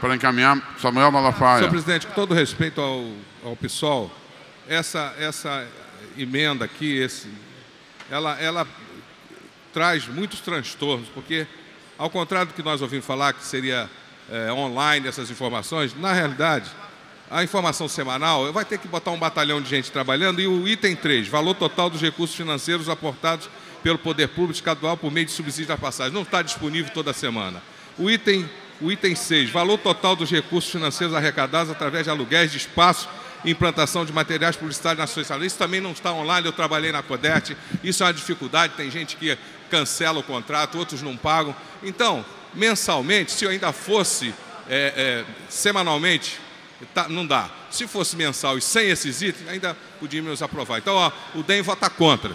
Para encaminhar, Samuel Malafaia. Senhor presidente, com todo respeito ao, ao PSOL, essa, essa emenda aqui, esse, ela, ela traz muitos transtornos, porque, ao contrário do que nós ouvimos falar, que seria é, online essas informações, na realidade, a informação semanal vai ter que botar um batalhão de gente trabalhando e o item 3, valor total dos recursos financeiros aportados pelo poder público estadual por meio de subsídio da passagem, não está disponível toda semana. O item o item 6, valor total dos recursos financeiros arrecadados através de aluguéis de espaço e implantação de materiais publicitários na sociedade. Isso também não está online, eu trabalhei na CODERT, isso é uma dificuldade, tem gente que cancela o contrato, outros não pagam. Então, mensalmente, se ainda fosse é, é, semanalmente, tá, não dá. Se fosse mensal e sem esses itens, ainda podíamos aprovar. Então, ó, o DEM vota contra.